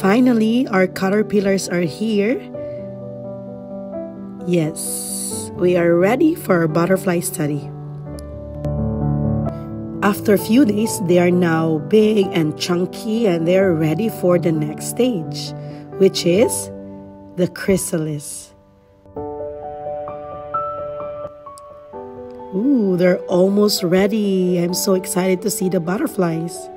Finally, our caterpillars are here. Yes, we are ready for our butterfly study. After a few days, they are now big and chunky and they are ready for the next stage, which is the chrysalis. Ooh, they're almost ready. I'm so excited to see the butterflies.